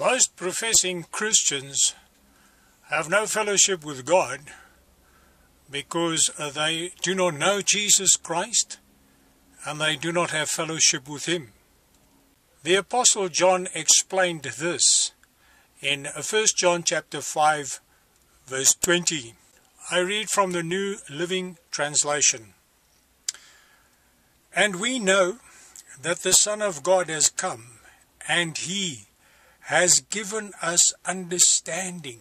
Most professing Christians have no fellowship with God because uh, they do not know Jesus Christ and they do not have fellowship with Him. The Apostle John explained this in 1 John chapter 5 verse 20. I read from the New Living Translation. And we know that the Son of God has come, and He has given us understanding,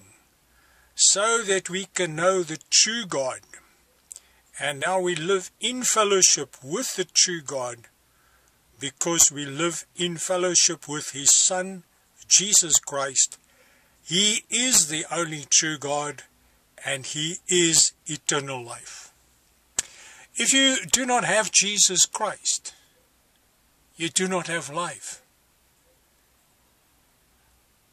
so that we can know the true God. And now we live in fellowship with the true God, because we live in fellowship with His Son, Jesus Christ. He is the only true God, and He is eternal life. If you do not have Jesus Christ, you do not have life.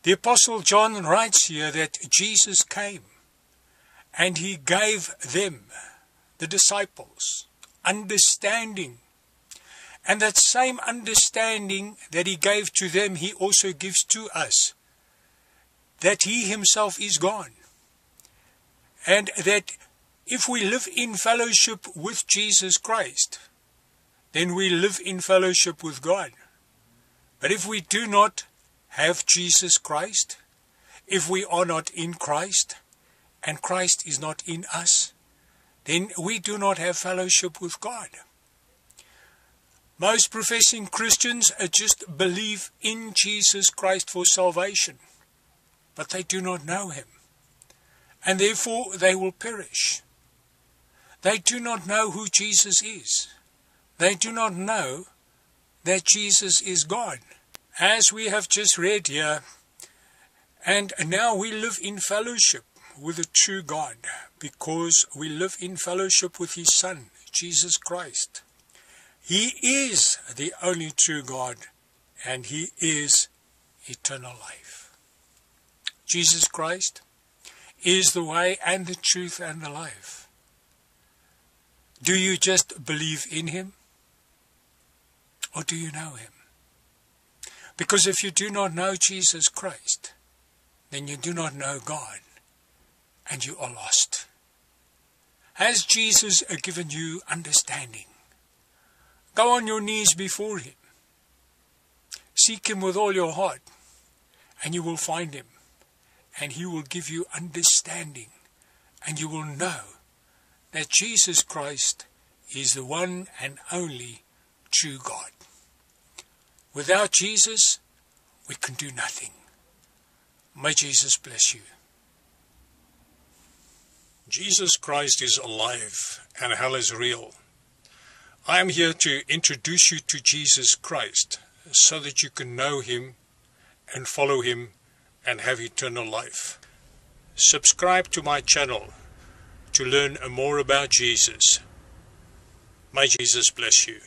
The Apostle John writes here that Jesus came and he gave them, the disciples, understanding. And that same understanding that he gave to them, he also gives to us. That he himself is God. And that if we live in fellowship with Jesus Christ, then we live in fellowship with God. But if we do not have Jesus Christ, if we are not in Christ, and Christ is not in us, then we do not have fellowship with God. Most professing Christians just believe in Jesus Christ for salvation, but they do not know Him, and therefore they will perish. They do not know who Jesus is. They do not know that Jesus is God. As we have just read here, and now we live in fellowship with the true God because we live in fellowship with His Son, Jesus Christ. He is the only true God and He is eternal life. Jesus Christ is the way and the truth and the life. Do you just believe in Him? Or do you know him? Because if you do not know Jesus Christ, then you do not know God, and you are lost. Has Jesus given you understanding? Go on your knees before him. Seek him with all your heart, and you will find him, and he will give you understanding, and you will know that Jesus Christ is the one and only true God. Without Jesus, we can do nothing. May Jesus bless you. Jesus Christ is alive and hell is real. I am here to introduce you to Jesus Christ so that you can know him and follow him and have eternal life. Subscribe to my channel to learn more about Jesus. May Jesus bless you.